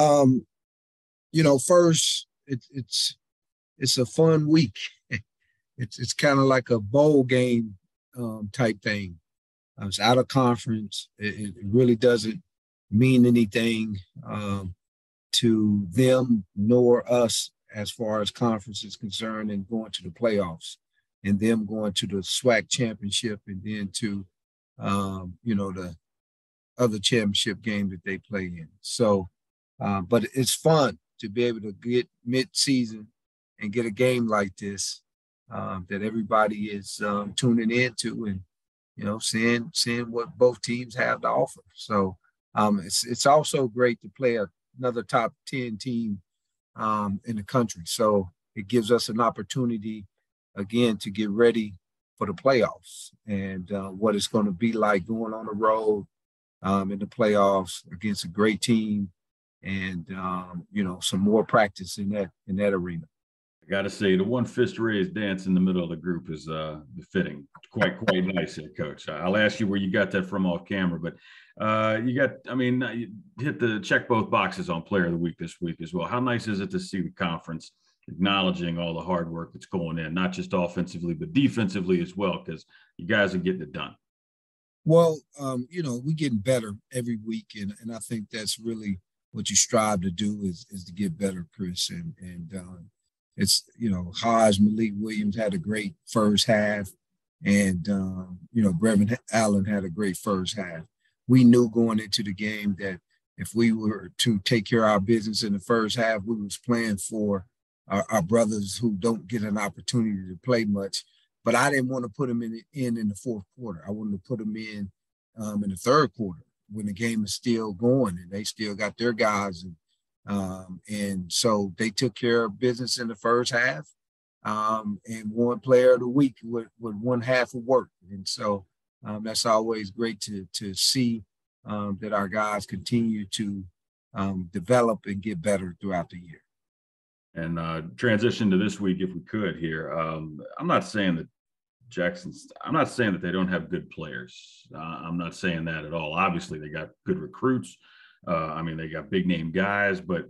Um, you know, first it, it's it's a fun week. it's it's kind of like a bowl game um, type thing. Uh, it's out of conference. It, it really doesn't mean anything um, to them nor us as far as conference is concerned and going to the playoffs and them going to the SWAC championship and then to um, you know the other championship game that they play in. So, uh, but it's fun to be able to get mid-season and get a game like this um, that everybody is um, tuning into and you know seeing seeing what both teams have to offer. So um, it's it's also great to play a, another top ten team um, in the country. So it gives us an opportunity again to get ready for the playoffs and uh, what it's going to be like going on the road um, in the playoffs against a great team and um, you know some more practice in that in that arena. I got to say, the one fist raised dance in the middle of the group is uh, befitting. Quite, quite nice, here, Coach. I'll ask you where you got that from off camera, but uh, you got, I mean, you hit the check both boxes on Player of the Week this week as well. How nice is it to see the conference acknowledging all the hard work that's going in, not just offensively, but defensively as well, because you guys are getting it done. Well, um, you know, we're getting better every week, and, and I think that's really what you strive to do is is to get better, Chris. And and um, it's you know, Hajj-Malik Williams had a great first half, and um, you know, Brevin Allen had a great first half. We knew going into the game that if we were to take care of our business in the first half, we was playing for our, our, brothers who don't get an opportunity to play much. But I didn't want to put them in in in the fourth quarter. I wanted to put them in um, in the third quarter when the game is still going and they still got their guys and um, and so they took care of business in the first half um, and one player of the week with, with one half of work. And so um, that's always great to to see um, that our guys continue to um, develop and get better throughout the year and uh, transition to this week if we could here. Um, I'm not saying that Jackson's. I'm not saying that they don't have good players. Uh, I'm not saying that at all. Obviously, they got good recruits. Uh, I mean, they got big name guys, but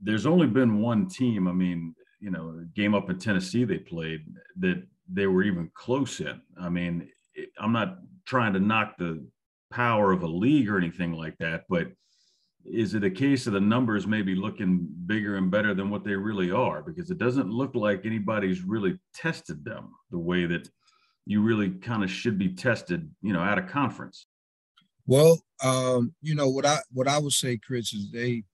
there's only been one team. I mean, you know, game up in Tennessee they played that they were even close in. I mean, it, I'm not trying to knock the power of a league or anything like that, but is it a case of the numbers maybe looking bigger and better than what they really are? Because it doesn't look like anybody's really tested them the way that you really kind of should be tested, you know, at a conference. Well, um, you know what I what I would say, Chris, is they,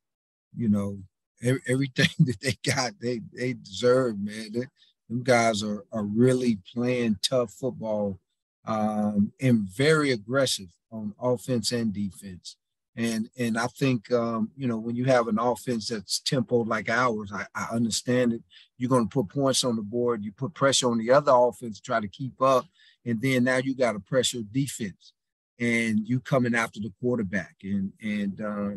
you know, every, everything that they got, they they deserve, man. They, them guys are are really playing tough football um, and very aggressive on offense and defense. And and I think um, you know when you have an offense that's tempo like ours, I, I understand it. You're going to put points on the board. You put pressure on the other offense to try to keep up, and then now you got a pressure defense, and you coming after the quarterback, and and uh,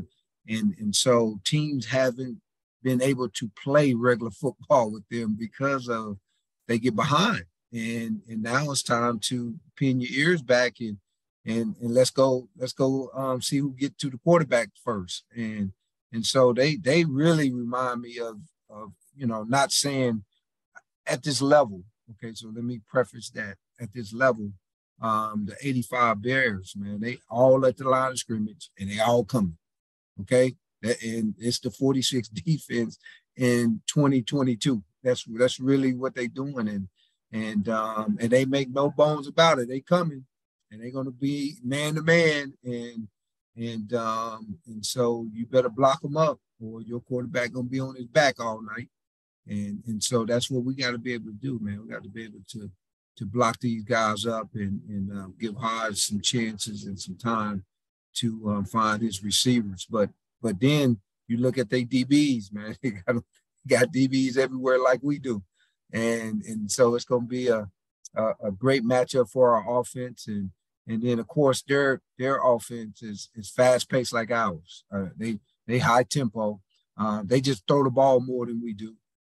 and and so teams haven't been able to play regular football with them because of they get behind, and and now it's time to pin your ears back and and and let's go let's go um, see who get to the quarterback first. And and so they they really remind me of of you know not saying at this level okay so let me preface that at this level um the 85 bears man they all at the line of scrimmage and they all coming okay? And it's the 46 defense in 2022 that's that's really what they doing and and um and they make no bones about it. They coming and they're going to be man to man, and and um, and so you better block them up, or your quarterback going to be on his back all night, and and so that's what we got to be able to do, man. We got to be able to to block these guys up and and uh, give Hajj some chances and some time to um, find his receivers, but but then you look at their DBs, man. They got got DBs everywhere like we do, and and so it's going to be a, a, a great matchup for our offense and and then of course their their offense is is fast paced like ours. Uh, they they high tempo. Uh, they just throw the ball more than we do.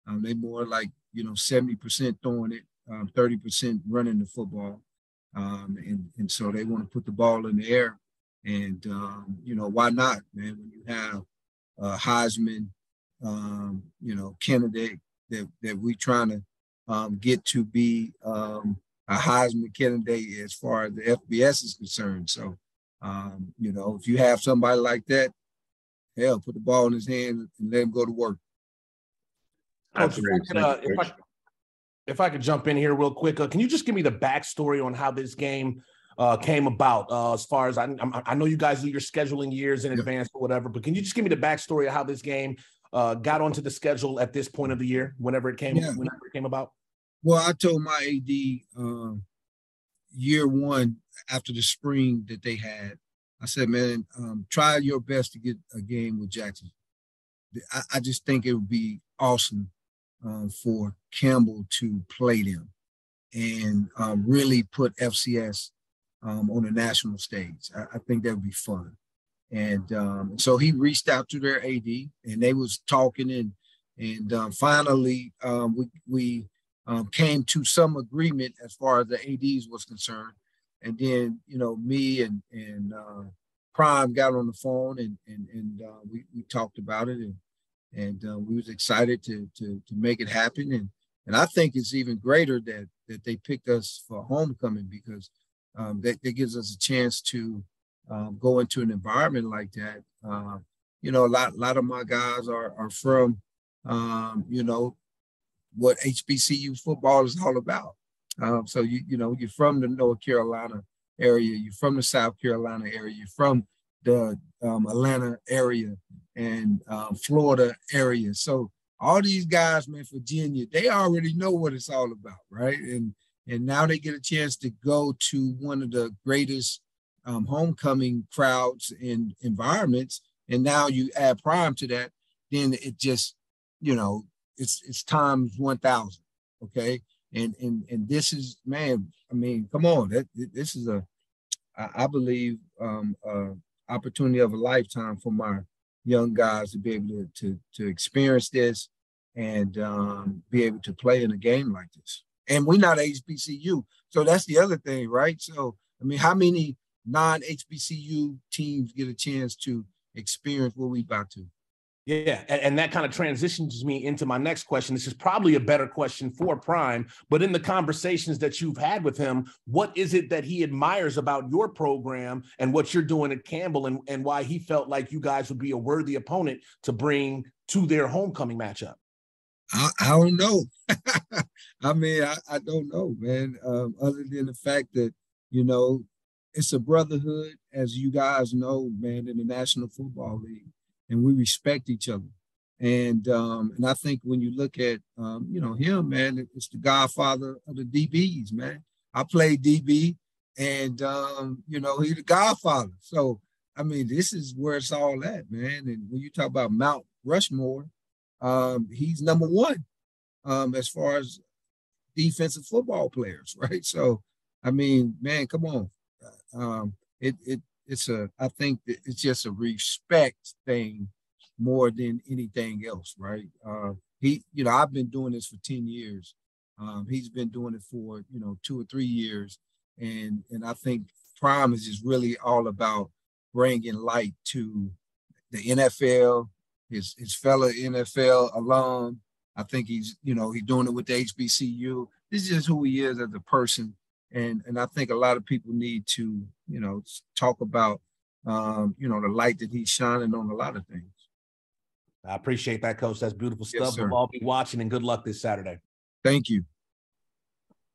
Um, they more like you know seventy percent throwing it, um, thirty percent running the football, um, and and so they want to put the ball in the air. And um, you know why not, man? When you have Heisman, um, you know, candidate that that we trying to um, get to be um, a Heisman candidate as far as the FBS is concerned. So, um, you know, if you have somebody like that, hell, put the ball in his hand and let him go to work. Coach, if, I could, uh, if, I, if, I, could jump in here real quick, uh, can you just give me the backstory on how this game uh, came about? Uh, as far as I, I know, you guys do your scheduling years in yeah. advance or whatever, but can you just give me the backstory of how this game uh, got onto the schedule at this point of the year, whenever it came, yeah. whenever it came about? Well, I told my AD um, year one after the spring that they had, I said, man, um, try your best to get a game with Jackson. I, I just think it would be awesome um, for Campbell to play them and um, really put FCS um, on the national stage. I, I, think that would be fun. And um, so he reached out to their AD, and they was talking, and and um, finally we we um, came to some agreement as far as the ads was concerned. And then you know me and and uh, prime got on the phone and and, and uh, we, we talked about it and and uh, we was excited to, to to make it happen. And and i think it's even greater that that they picked us for homecoming because um, that, that gives us a chance to um, go into an environment like that. Uh, you know a lot a lot of my guys are are from um, you know what HBCU football is all about. Um, so you you know you're from the North Carolina area, you're from the South Carolina area, you're from the um, Atlanta area and um, Florida area. So all these guys, man, Virginia, they already know what it's all about, right? And and now they get a chance to go to one of the greatest um, homecoming crowds and environments. And now you add Prime to that, then it just, you know, it's it's times 1000 okay? And and and this is man i mean come on that this is a i believe um uh opportunity of a lifetime for my young guys to be able to to, to experience this and um, be able to play in a game like this. And we're not hbcu so that's the other thing right? So i mean how many non-hbcu teams get a chance to experience what we about to yeah, and, and, that kind of transitions me into my next question. This is probably a better question for Prime, but in the conversations that you've had with him, what is it that he admires about your program and what you're doing at Campbell and, and why he felt like you guys would be a worthy opponent to bring to their homecoming matchup? I, I don't know. I mean, I, I, don't know, man. Um, other than the fact that, you know, it's a brotherhood, as you guys know, man, in the National Football League and we respect each other. And um, and I think when you look at um, you know him, man, it's the godfather of the DBs, man. I played DB, and um, you know he's the godfather. So I mean, this is where it's all at, man. And when you talk about Mount Rushmore, um, he's number one um, as far as defensive football players, right? So I mean, man, come on. Um, it it it's a I think it's just a respect thing more than anything else, right? Uh, he, you know, I've been doing this for 10 years. Um, he's been doing it for, you know, two or three years. And, and I think Prime is just really all about bringing light to the NFL, his, his fellow NFL alum. I think he's, you know, he's doing it with the HBCU. This is just who he is as a person and and I think a lot of people need to you know talk about um, you know the light that he's shining on a lot of things. I appreciate that, Coach. That's beautiful yes, stuff. Sir. We'll all be watching, and good luck this Saturday. Thank you.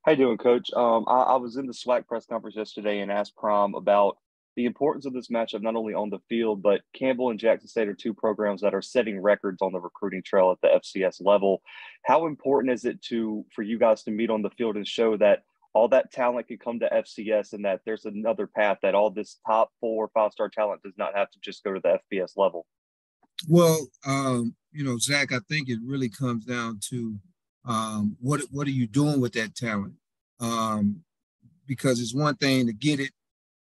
How you doing, Coach? Um, I, I, was in the SWAC press conference yesterday and asked Prime about the importance of this matchup, not only on the field, but Campbell and Jackson State are two programs that are setting records on the recruiting trail at the FCS level. How important is it to for you guys to meet on the field and show that all that talent can come to FCS and that there's another path that all this top four five star talent does not have to just go to the FBS level? Well, um, you know, Zach, I think it really comes down to um, what what are you doing with that talent? Um, because it's one thing to get it,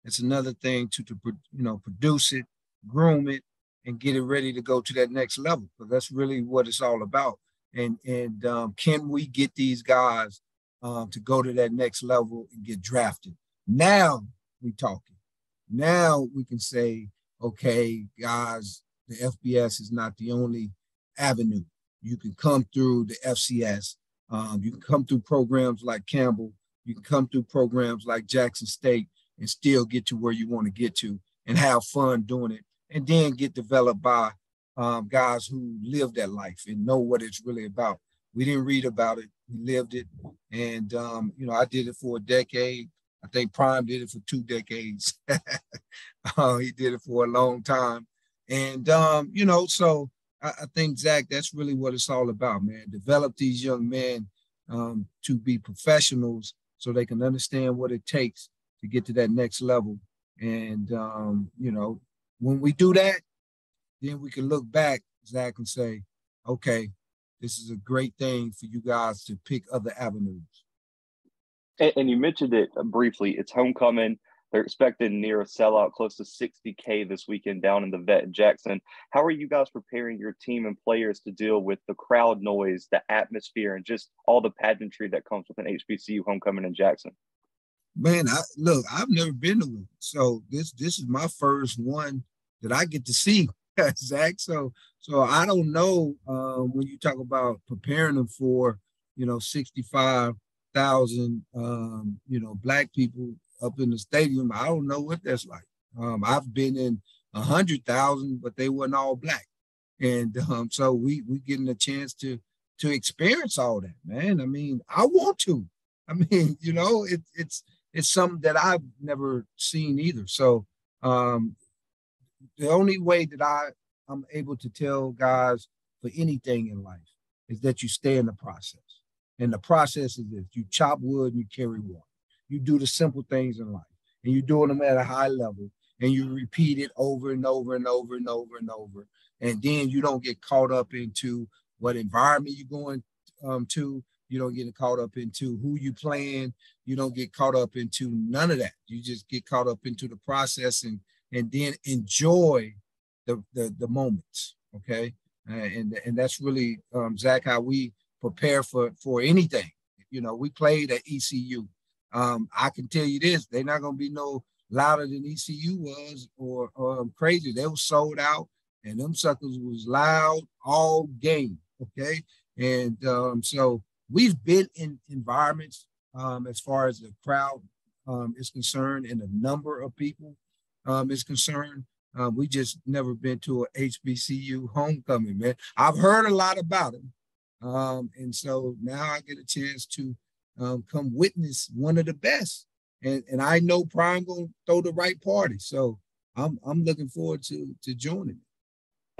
it's another thing to, to you know produce it, groom it, and get it ready to go to that next level. Because that's really what it's all about. And and um, can we get these guys um, to go to that next level and get drafted. Now we talking. Now we can say, okay, guys, the FBS is not the only avenue. You can come through the FCS. Um, you can come through programs like Campbell. You can come through programs like Jackson State and still get to where you want to get to and have fun doing it and then get developed by um, guys who live that life and know what it's really about. We didn't read about it, we lived it. And, um, you know, I did it for a decade. I think Prime did it for two decades. uh, he did it for a long time. And, um, you know, so I, I, think, Zach, that's really what it's all about, man. Develop these young men um, to be professionals so they can understand what it takes to get to that next level. And, um, you know, when we do that, then we can look back, Zach, and say, okay, this is a great thing for you guys to pick other avenues. And, and you mentioned it uh, briefly. It's homecoming. They're expecting near a sellout, close to 60K this weekend down in the vet in Jackson. How are you guys preparing your team and players to deal with the crowd noise, the atmosphere, and just all the pageantry that comes with an HBCU homecoming in Jackson? Man, I look, I've never been to one. So this this is my first one that I get to see, Zach. So so I don't know um, when you talk about preparing them for, you know, 65,000 um, you know, black people up in the stadium. I don't know what that's like. Um, I've been in a hundred thousand, but they weren't all black, and um, so we we getting a chance to to experience all that, man. I mean, I want to. I mean, you know, it, it's it's something that I've never seen either. So um, the only way that I I'm able to tell guys for anything in life is that you stay in the process. And the process is this: you chop wood and you carry water you do the simple things in life and you're doing them at a high level and you repeat it over and over and over and over and over. And then you don't get caught up into what environment you're going um, to. You don't get caught up into who you playing. You don't get caught up into none of that. You just get caught up into the process and and then enjoy the the, the moments. Okay, uh, and and that's really um, Zach how we prepare for for anything. You know, we played at ECU. Um, I can tell you this: they're not going to be no louder than ECU was or, or um, crazy. They were sold out, and them suckers was loud all game. Okay, and um, so we've been in environments um, as far as the crowd um, is concerned and the number of people um, is concerned. Uh, we just never been to a HBCU homecoming, man. I've heard a lot about it, um, and so now I get a chance to um, come witness one of the best. And and I know Prime gonna throw the right party. So I'm I'm looking forward to to joining.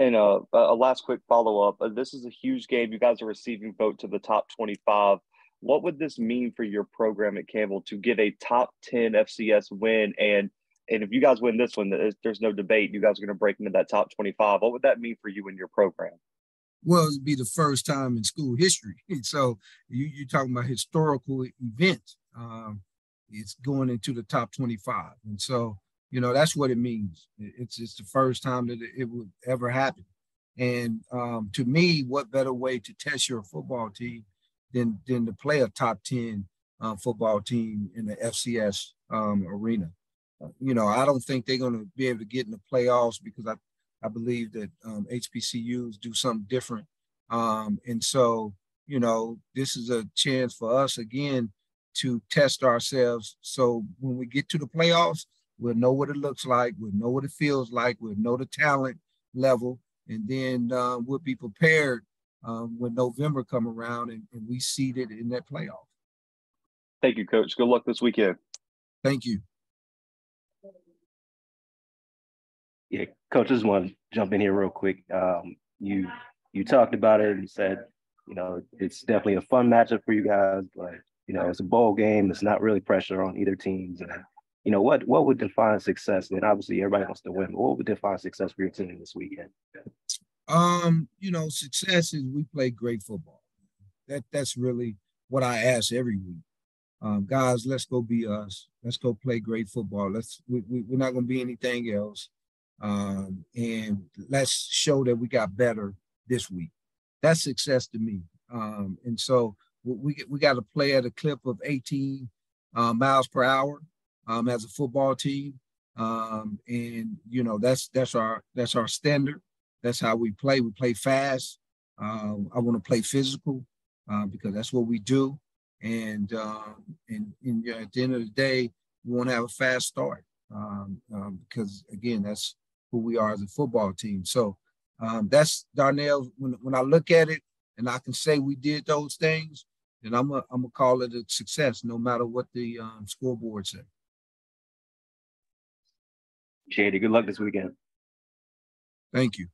And uh, a last quick follow up. Uh, this is a huge game. You guys are receiving vote to the top 25. What would this mean for your program at Campbell to get a top 10 FCS win? And and if you guys win this one, there's, no debate. You guys are going to break into that top 25. What would that mean for you and your program? well, it'd be the first time in school history. so you, you're talking about historical event. Um, it's going into the top 25. And so, you know, that's what it means. It's, it's the first time that it would ever happen. And um, to me, what better way to test your football team than, than to play a top 10 uh, football team in the FCS um, arena? You know, I don't think they're going to be able to get in the playoffs because I I believe that um, HBCUs do something different. Um, and so, you know, this is a chance for us again to test ourselves. So when we get to the playoffs, we'll know what it looks like, we'll know what it feels like, we'll know the talent level, and then uh, we'll be prepared um, when November come around and, and we seeded in that playoff. Thank you, Coach. Good luck this weekend. Thank you. Yeah, coach, I just want to jump in here real quick. Um, you you talked about it and said, you know, it's definitely a fun matchup for you guys, but you know, it's a bowl game. It's not really pressure on either teams. And you know, what what would define success? And obviously, everybody wants to win. But what would define success for your team this weekend? Um, you know, success is we play great football. That that's really what I ask every week. Um, guys, let's go be us. Let's go play great football. Let's we, we, we're not going to be anything else um, and let's show that we got better this week. That's success to me. Um, and so we we got to play at a clip of 18 uh, miles per hour um, as a football team, um, and you know that's that's our that's our standard. that's how we play. We play fast. Um, I want to play physical uh, because that's what we do. And, uh, and, and at the end of the day, we want to have a fast start um, um, because, again, that's who we are as a football team. So um, that's Darnell. When, when I look at it and I can say we did those things, then I'm going to call it a success no matter what the um, scoreboard says. Shady, good luck this weekend. Thank you.